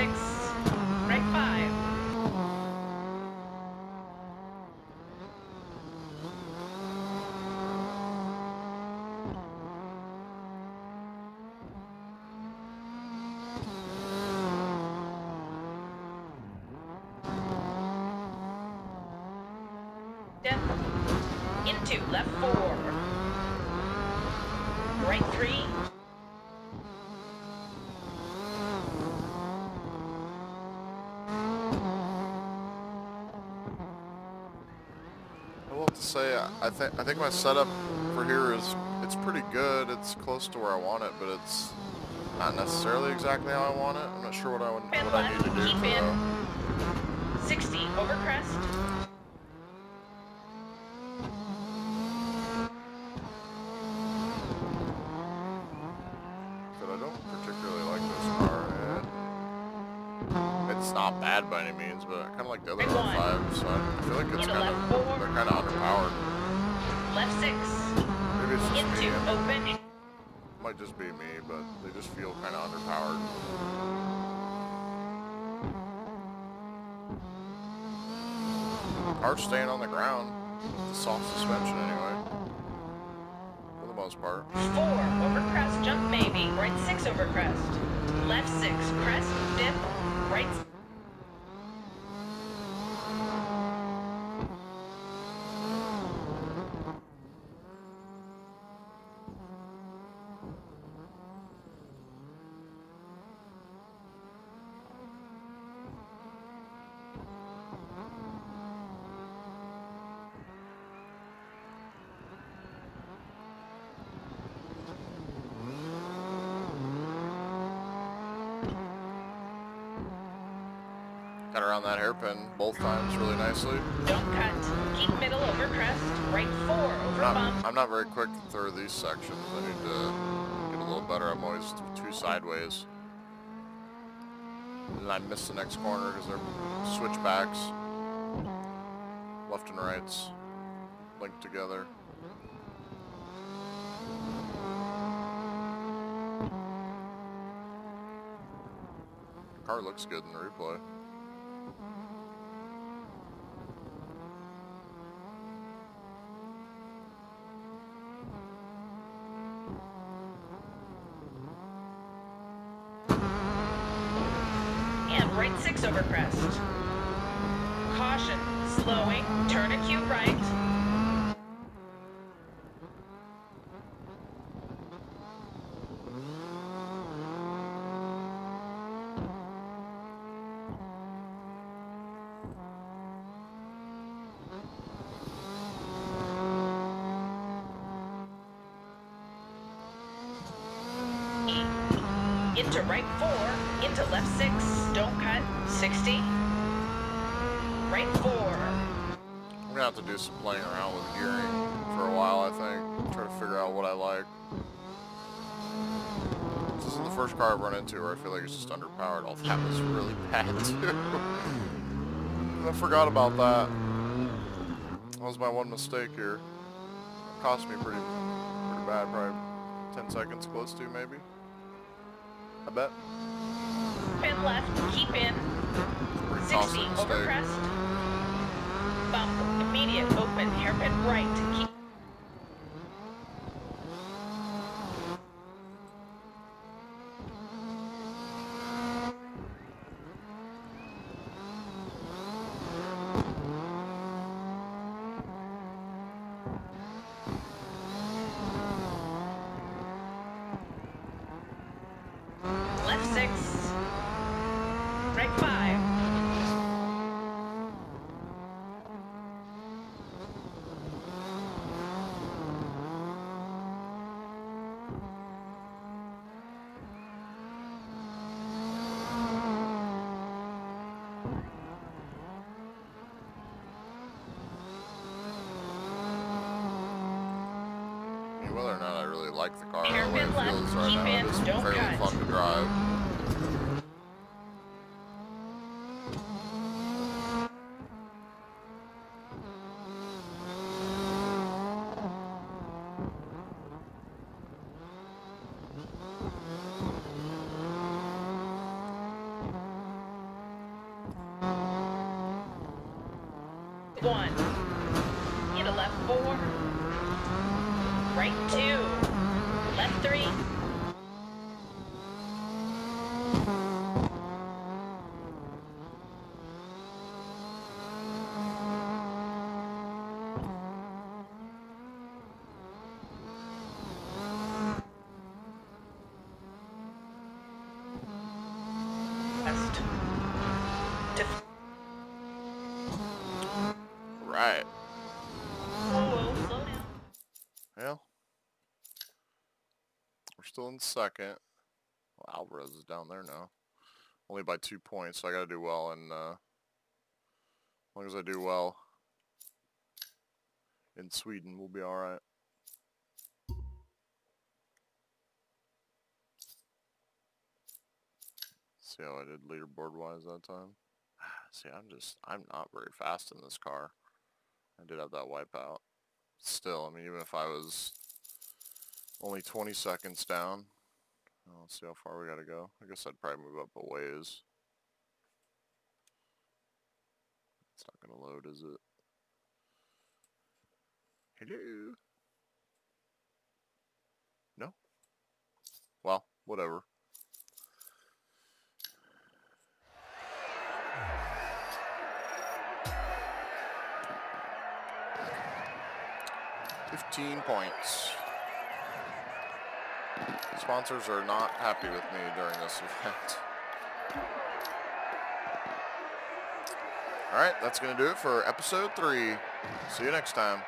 six, right five. Into left four. Right three. I will have to say, I- think I think my setup for here is it's pretty good. It's close to where I want it, but it's not necessarily exactly how I want it. I'm not sure what I would, what I need to do in. 60 over crest. but I don't particularly like this car. And it's not bad by any means, but I kind of like the other one. R5, so I feel like it's kind of they're kind of underpowered. Left six. Maybe it's just Into me. open. Might just be me, but they just feel kind of underpowered. Car's staying on the ground. It's a soft suspension anyway. For the most part. Four over crest. Jump maybe. Right six over crest. Left six. Crest. Dip. Right. Got around that hairpin both times really nicely. Don't cut. Keep middle over crest. Right four over Not, bump. I'm not very quick through these sections. I need to get a little better. I'm always too sideways. And I miss the next corner because they're switchbacks. Left and rights linked together. Car looks good in the replay. And right six over crest. Caution. Slowing. Turn acute right. Into right four, into left six, don't cut, 60. Right four, I'm gonna have to do some playing around with gearing for a while, I think. Try to figure out what I like. This isn't the first car I've run into where I feel like it's just underpowered. Oh, that was really bad too. I forgot about that. That was my one mistake here. It cost me pretty, pretty bad, probably 10 seconds close to maybe. I bet. pin left, keep in, 60 costly over mistake. crest. Bump, immediate open, hairpin right, like the car the way it feels right now. It's fairly cut. fun to drive. One. Get a left four. Right two. Left three. Right. Still in second. Well, Alvarez is down there now. Only by two points, so I gotta do well, and uh, as long as I do well in Sweden, we'll be alright. See how I did leaderboard-wise that time? See, I'm just, I'm not very fast in this car. I did have that wipeout still, I mean, even if I was only 20 seconds down, uh, let's see how far we gotta go. I guess I'd probably move up a ways. It's not gonna load, is it? Hello? No? Well, whatever. Fifteen points. Sponsors are not happy with me during this event. Alright, that's going to do it for episode 3. See you next time.